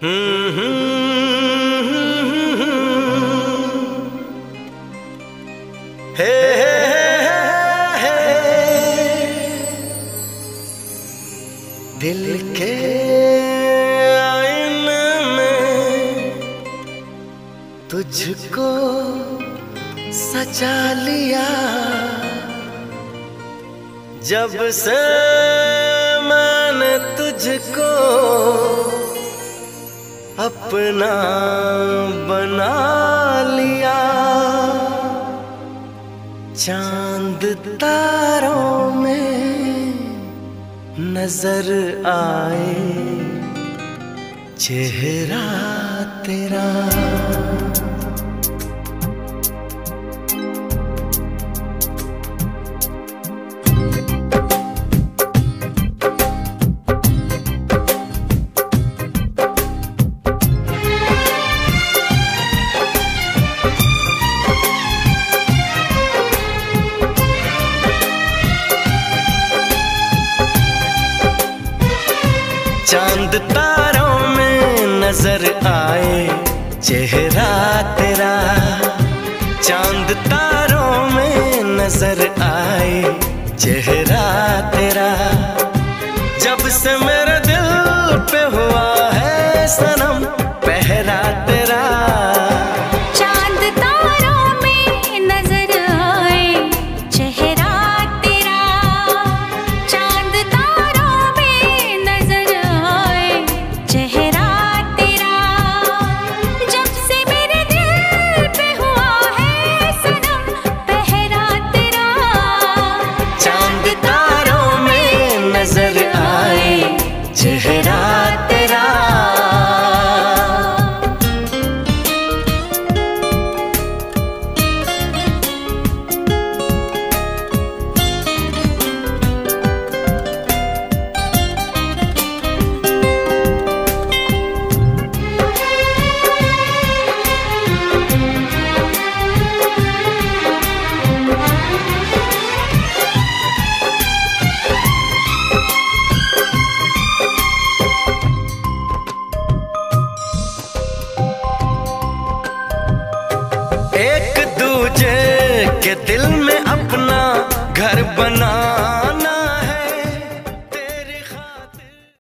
दिल के आईने में तुझको सजा लिया। जब से मैंने तुझको अपना बना लिया। चाँद तारों में नज़र आए। चेहरा तेरा। चाँद तारों में नज़र आए, चेहरा तेरा। चाँद तारों में नज़र आए, चेहरा तेरा। जब से मेरे दिल पे हुआ है सनम के दिल में अपना घर बना।